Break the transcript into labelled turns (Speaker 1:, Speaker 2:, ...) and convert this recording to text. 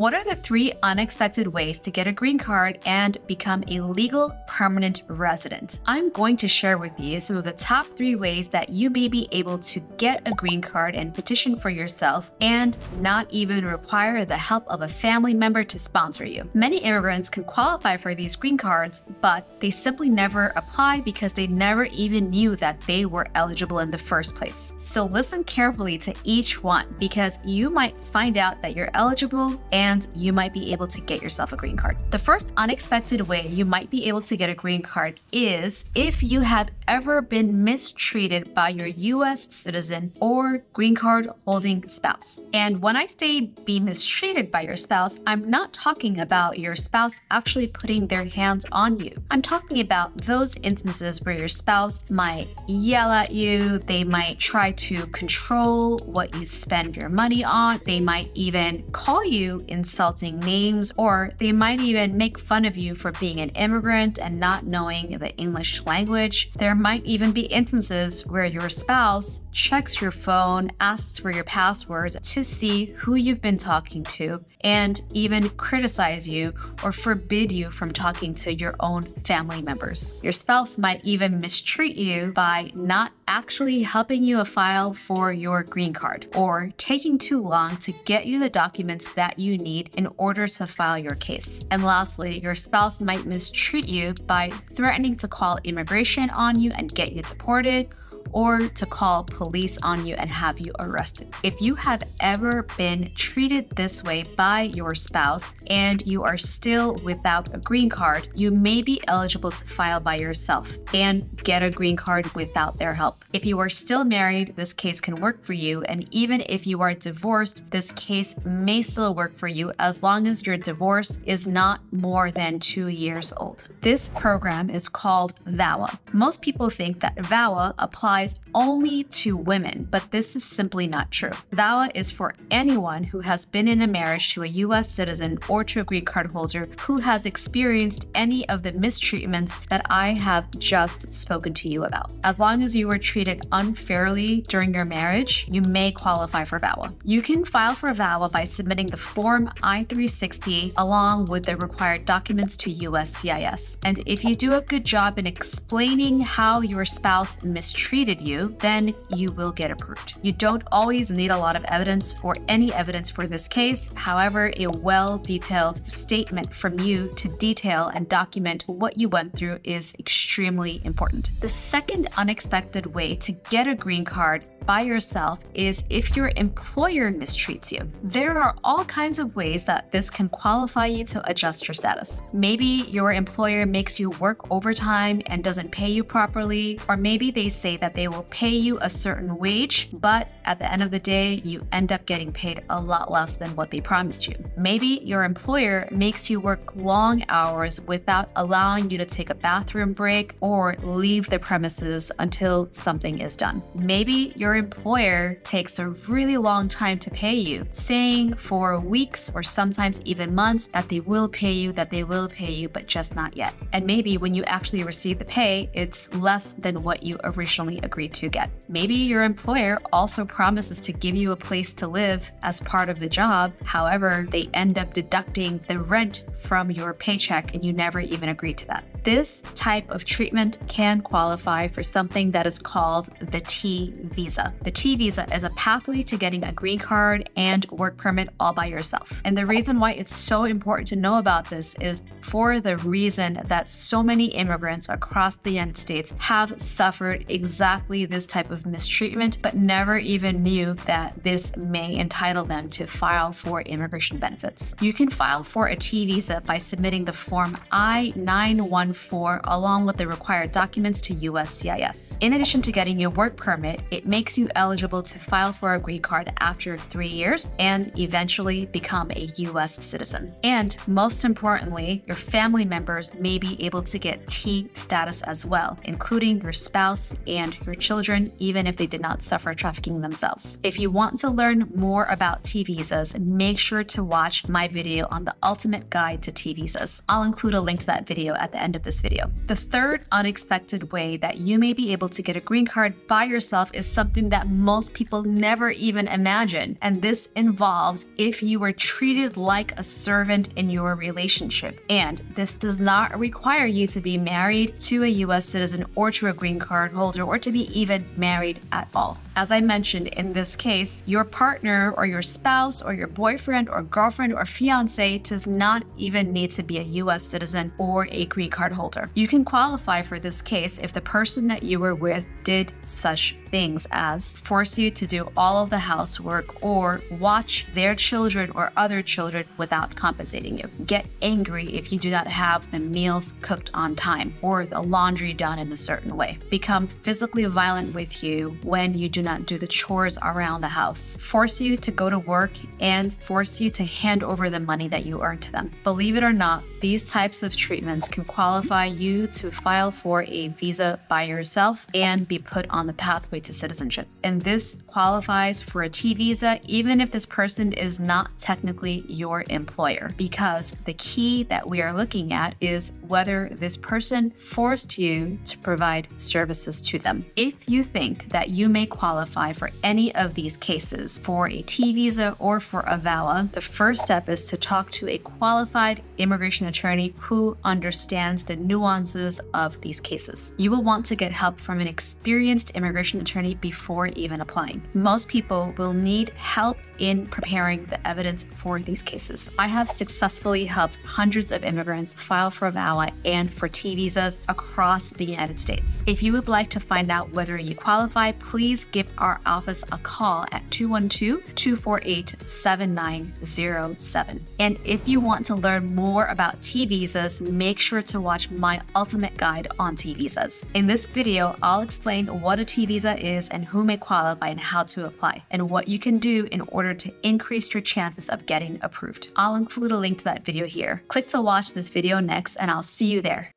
Speaker 1: What are the three unexpected ways to get a green card and become a legal permanent resident? I'm going to share with you some of the top three ways that you may be able to get a green card and petition for yourself and not even require the help of a family member to sponsor you. Many immigrants can qualify for these green cards, but they simply never apply because they never even knew that they were eligible in the first place. So listen carefully to each one because you might find out that you're eligible and and you might be able to get yourself a green card. The first unexpected way you might be able to get a green card is if you have ever been mistreated by your US citizen or green card holding spouse. And when I say be mistreated by your spouse, I'm not talking about your spouse actually putting their hands on you. I'm talking about those instances where your spouse might yell at you, they might try to control what you spend your money on, they might even call you in insulting names, or they might even make fun of you for being an immigrant and not knowing the English language. There might even be instances where your spouse checks your phone, asks for your passwords to see who you've been talking to, and even criticize you or forbid you from talking to your own family members. Your spouse might even mistreat you by not actually helping you a file for your green card or taking too long to get you the documents that you need in order to file your case. And lastly, your spouse might mistreat you by threatening to call immigration on you and get you deported or to call police on you and have you arrested. If you have ever been treated this way by your spouse and you are still without a green card, you may be eligible to file by yourself and get a green card without their help. If you are still married, this case can work for you. And even if you are divorced, this case may still work for you as long as your divorce is not more than two years old. This program is called VAWA. Most people think that VAWA applies applies only to women, but this is simply not true. VAWA is for anyone who has been in a marriage to a US citizen or to a green card holder who has experienced any of the mistreatments that I have just spoken to you about. As long as you were treated unfairly during your marriage, you may qualify for VAWA. You can file for VAWA by submitting the Form I 360 along with the required documents to USCIS. And if you do a good job in explaining how your spouse mistreated you, then you will get approved. You don't always need a lot of evidence or any evidence for this case. However, a well detailed statement from you to detail and document what you went through is extremely important. The second unexpected way to get a green card by yourself is if your employer mistreats you. There are all kinds of ways that this can qualify you to adjust your status. Maybe your employer makes you work overtime and doesn't pay you properly, or maybe they say that they will pay you a certain wage, but at the end of the day, you end up getting paid a lot less than what they promised you. Maybe your employer makes you work long hours without allowing you to take a bathroom break or leave the premises until something is done. Maybe your employer takes a really long time to pay you, saying for weeks or sometimes even months that they will pay you, that they will pay you, but just not yet. And maybe when you actually receive the pay, it's less than what you originally agreed to get. Maybe your employer also promises to give you a place to live as part of the job. However, they end up deducting the rent from your paycheck and you never even agreed to that. This type of treatment can qualify for something that is called the T visa. The T visa is a pathway to getting a green card and work permit all by yourself. And the reason why it's so important to know about this is for the reason that so many immigrants across the United States have suffered exactly this type of mistreatment, but never even knew that this may entitle them to file for immigration benefits. You can file for a T visa by submitting the form I 911 for along with the required documents to USCIS. In addition to getting your work permit, it makes you eligible to file for a green card after three years and eventually become a US citizen. And most importantly, your family members may be able to get T status as well, including your spouse and your children, even if they did not suffer trafficking themselves. If you want to learn more about T visas, make sure to watch my video on the ultimate guide to T visas. I'll include a link to that video at the end of of this video. The third unexpected way that you may be able to get a green card by yourself is something that most people never even imagine. And this involves if you were treated like a servant in your relationship. And this does not require you to be married to a US citizen or to a green card holder or to be even married at all. As I mentioned in this case, your partner or your spouse or your boyfriend or girlfriend or fiance does not even need to be a US citizen or a green card holder. You can qualify for this case if the person that you were with did such things as force you to do all of the housework or watch their children or other children without compensating you. Get angry if you do not have the meals cooked on time or the laundry done in a certain way. Become physically violent with you when you do not do the chores around the house. Force you to go to work and force you to hand over the money that you earn to them. Believe it or not, these types of treatments can qualify you to file for a visa by yourself and be put on the pathway to citizenship. And this qualifies for a T visa even if this person is not technically your employer, because the key that we are looking at is whether this person forced you to provide services to them. If you think that you may qualify for any of these cases for a T visa or for a VAWA, the first step is to talk to a qualified immigration attorney who understands the nuances of these cases. You will want to get help from an experienced immigration attorney before even applying. Most people will need help in preparing the evidence for these cases. I have successfully helped hundreds of immigrants file for a VAWA and for T visas across the United States. If you would like to find out whether you qualify, please give our office a call at 212 248 7907. And if you want to learn more about T visas, make sure to watch my ultimate guide on T visas. In this video, I'll explain what a T visa is and who may qualify and how to apply, and what you can do in order to increase your chances of getting approved. I'll include a link to that video here. Click to watch this video next, and I'll see you there.